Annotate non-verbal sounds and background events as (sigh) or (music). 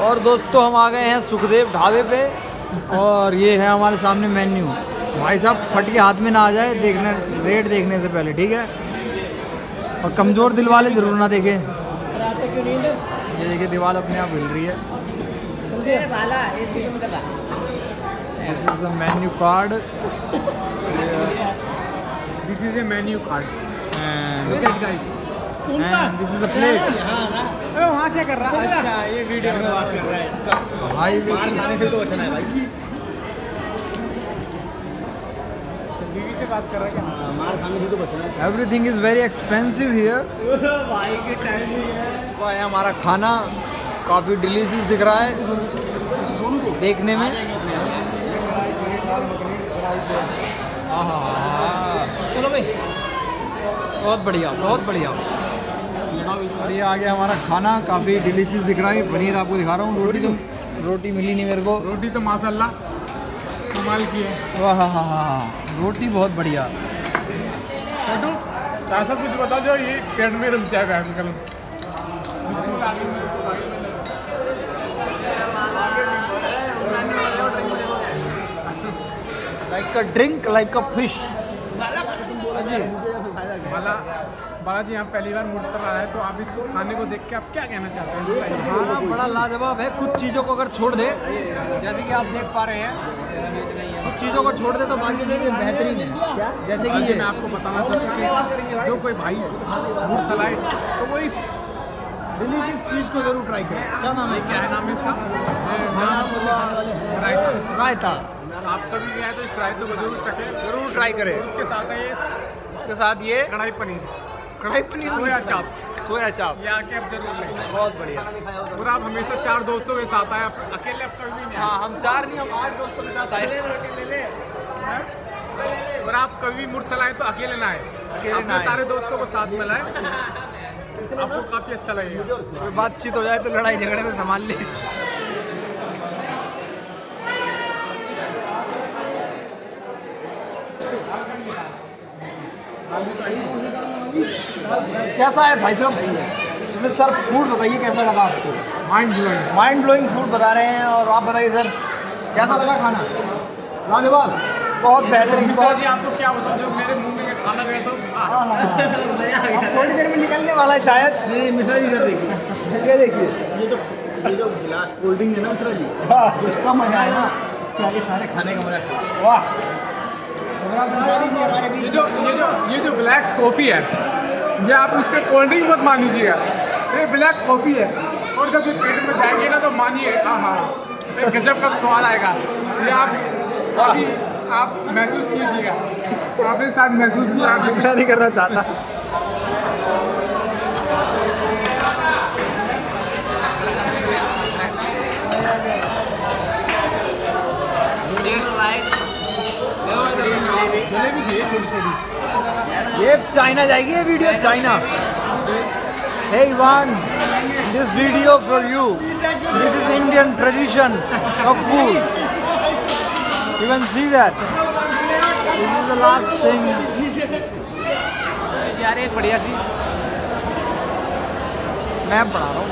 और दोस्तों हम आ गए हैं सुखदेव ढाबे पे और ये है हमारे सामने मेन्यू। भाई साहब फट के हाथ में ना आ जाए देखने रेट देखने से पहले ठीक है? और कमज़ोर दिल वाले ज़रूर ना देखें। ये देखिए दीवार अपने आप हिल रही है। This is the menu card this is a menu card this is the plate अरे वहाँ क्या कर रहा है? अच्छा ये वीडियो हाई बीवी से बात कर रहा है क्या? Everything is very expensive here चुका है। हमारा खाना। काफ़ी डिलीशियस दिख रहा है। देखने में। चलो भाई। बहुत बढ़िया बहुत बढ़िया। और ये आ गया हमारा खाना। काफ़ी डिलीशियस दिख रहा है। पनीर आपको दिखा रहा हूँ। रोटी तो रोटी मिली नहीं मेरे को। रोटी तो माशाल्लाह कमाल की है। वाह हाँ हाँ हाँ रोटी बहुत बढ़िया। ऐसा कुछ बता दो ये पेट में रुक जाएगा आजकल like a drink like a fish Bala Balaji यहाँ पहली बार आया है तो आप इस खाने को देख के आप क्या कहना चाहते हैं? खाना बड़ा लाजवाब है। कुछ चीज़ों को अगर छोड़ दे जैसे कि आप देख पा रहे हैं कुछ चीज़ों को छोड़ दे तो बाकी चीज़ें बेहतरीन है। जैसे कि ये। मैं आपको बताना चाहता हूँ कि जो कोई भाई मुड़ तलाए तो वो इस इस चीज़ को ज़रूर ट्राई करें। क्या नाम है क्या है नाम है इसका रायता। रायता। आप कभी भी आए तो इस रायते को ज़रूर चखें। ज़रूर ट्राई करें। उसके साथ है ये इसके साथ ये कढ़ाई पनीर। कढ़ाई पनीर सोया चाप। सोया चाप। ये आके आप ज़रूर लें। बहुत बढ़िया। और आप हमेशा चार दोस्तों के साथ आए अकेले आप कभी नहीं हाँ हम चार नहीं हम आठ दोस्तों के साथ आए। और आप कभी भी मुर्तल आए। तो अकेले ना आए। अपने सारे दोस्तों को साथ में लाए। आपको काफ़ी अच्छा लगेगा। बातचीत हो जाए तो लड़ाई झगड़े में संभाल ले। कैसा है भाई साहब? सुमित सर फ़ूड बताइए कैसा लगा आपको? Mind blowing mind blowing food बता रहे हैं और आप बताइए सर कैसा लगा खाना? लाजवाब बहुत बेहतरीन जी आपको क्या बता जो मेरे मुँह में खाना गया तो हाँ, हाँ, हाँ। (laughs) थोड़ी देर में निकलने वाला है शायद। नहीं मिश्रा जी सर देखिए। (laughs) ये देखिए। ये जो ये जो गिलास कोल्ड ड्रिंक है ना मिश्रा जी वाह जो इसका मज़ा है ना इसके आगे सारे खाने का मज़ा वाह अनुराग अंसारी जी हमारे ये जो ये जो ये जो ब्लैक कॉफ़ी है ये आप उसके कोल्ड ड्रिंक मत मान लीजिएगा। ये ब्लैक कॉफ़ी है। और जब ये पेट में जाएँगे ना तो मानिए हाँ हाँ गजब का सवाल आएगा। ये आप अभी आप महसूस कीजिएगा। आपने साथ महसूस किया। आप नहीं करना चाहता। ये चाइना जाएगी ये video China. Hey one this video for you this is Indian tradition of food you can see that this is the last thing यार एक बढ़िया सी। मैं बना रहा हूँ